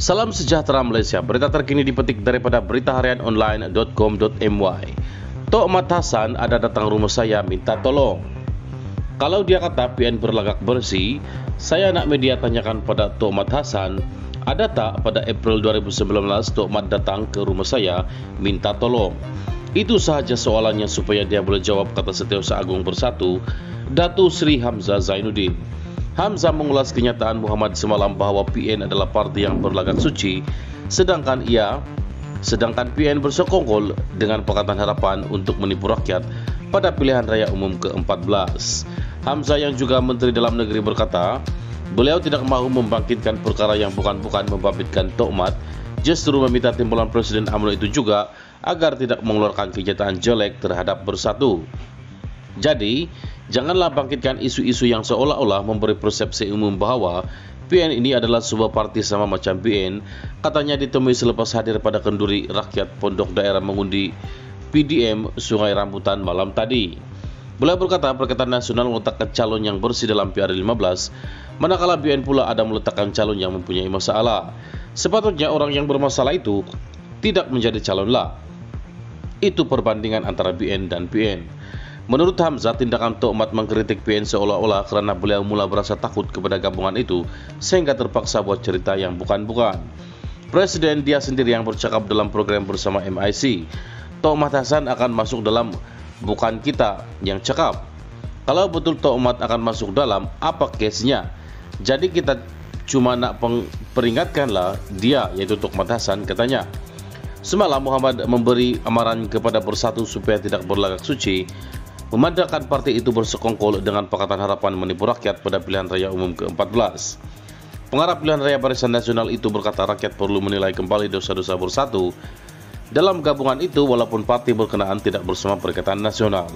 Salam sejahtera Malaysia. Berita terkini dipetik daripada beritaharianonline.com.my. Tok Mat Hasan ada datang rumah saya minta tolong. Kalau dia kata PN berlagak bersih, saya nak media tanyakan pada Tok Mat Hasan, ada tak pada April 2019 Tok Mat datang ke rumah saya minta tolong? Itu sahaja soalannya supaya dia boleh jawab kata Setiausaha Agung Bersatu, Datu Sri Hamzah Zainuddin. Hamzah mengulas kenyataan Muhammad semalam bahawa PN adalah parti yang berlagak suci, sedangkan ia sedangkan PN bersekongkol dengan Pakatan Harapan untuk menipu rakyat pada pilihan raya umum ke-14. Hamzah yang juga Menteri Dalam Negeri berkata, beliau tidak mahu membangkitkan perkara yang bukan-bukan membabitkan Tokmat, justru meminta timbulan Presiden UMNO itu juga agar tidak mengeluarkan kenyataan jelek terhadap bersatu. Jadi, janganlah bangkitkan isu-isu yang seolah-olah memberi persepsi umum bahawa PN ini adalah sebuah parti sama macam PN, katanya ditemui selepas hadir pada kenduri rakyat pondok daerah mengundi PDM Sungai Rambutan malam tadi. Beliau berkata Perikatan Nasional meletakkan calon yang bersih dalam PR15, manakala PN pula ada meletakkan calon yang mempunyai masalah. Sepatutnya orang yang bermasalah itu tidak menjadi calonlah. Itu perbandingan antara BN dan PN. Menurut Hamzah, tindakan Tok Mat mengkritik PN seolah-olah karena beliau mula berasa takut kepada gabungan itu sehingga terpaksa buat cerita yang bukan-bukan. Presiden dia sendiri yang bercakap dalam program bersama MIC. Tok Mat Hasan akan masuk dalam bukan kita yang cakap. Kalau betul Tok Mat akan masuk dalam, apa case-nya? Jadi kita cuma nak peringatkanlah dia yaitu Tok Mat Hasan katanya. Semalam Muhammad memberi amaran kepada Bersatu supaya tidak berlagak suci memandangkan parti itu bersekongkol dengan Pakatan Harapan menipu rakyat pada pilihan raya umum ke-14. Pengarah pilihan raya Barisan Nasional itu berkata rakyat perlu menilai kembali dosa-dosa bersatu dalam gabungan itu walaupun parti berkenaan tidak bersama Perikatan Nasional.